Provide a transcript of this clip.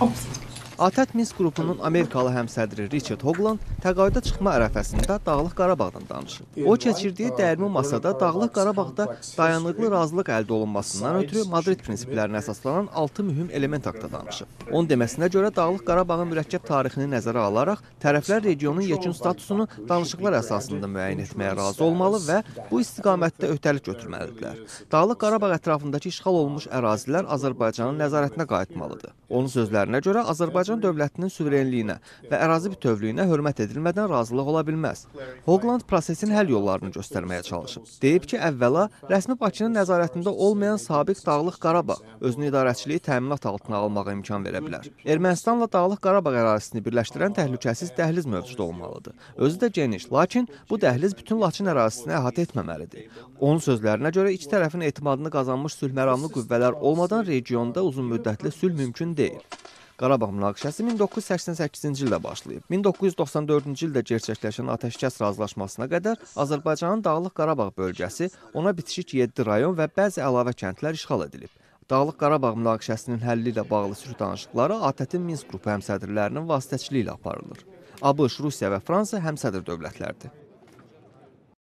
없어. ATƏT Minsk qrupunun Amerikalı həmsədri Richard Hogland təqaüdə çıxma ərəfəsində Dağlıq Qarabağdan danışıb. O keçirdiyi dəyirmi masada Dağlıq Qarabağda dayanıqlı razılıq əldə olunmasından ötürü Madrid prinsiplərinə əsaslanan 6 mühüm element haqqında danışıb. Onun deməsinə görə Dağlıq Qarabağın mürəkkəb tarixini nəzərə alaraq tərəflər regionun yekun statusunu danışıqlar əsasında müəyyən etməyə razı olmalı və bu istiqamətdə öhdəlik götürməlidirlər. Dağlıq Qarabağ ətrafındakı işğal olunmuş ərazilər Azərbaycanın nəzarətinə qayıtmalıdır. Onun sözlərinə görə Azərbaycan dövlətinin suverenliyinə və ərazi bütövlüyünə hörmət edilmədən razılıq ola bilməz. Hogland prosesin həll yollarını göstərməyə çalışıb. Deyib ki, əvvəla rəsmi Bakının nəzarətində olmayan sabiq Dağlıq Qarabağ özünü idarəçiliyi təminat altına almağa imkan verə bilər. Ermənistanla Dağlıq Qarabağ ərazisini birləşdirən təhlükəsiz dəhliz mövcud olmalıdır. Özü də geniş, lakin bu dəhliz bütün Laçın ərazisini əhatə etməməlidir. Onun sözlərinə görə iki tərəfin etimadını qazanmış sülhməramlı qüvvələr olmadan regionda uzunmüddətli sülh mümkün deyil. Qarabağ münaqişəsi 1988-ci ildə başlayıb. 1994-cü ildə gerçəkləşən atəşkəs razılaşmasına qədər Azərbaycanın Dağlıq Qarabağ bölgəsi, ona bitişik 7 rayon və bəzi əlavə kəndlər işğal edilib. Dağlıq Qarabağ münaqişəsinin həlli ilə bağlı sülh danışıqları ATƏT-in Minsk qrupu həmsədrlərinin vasitəçiliyi ilə aparılır. ABŞ, Rusiya və Fransa həmsədr dövlətlərdir.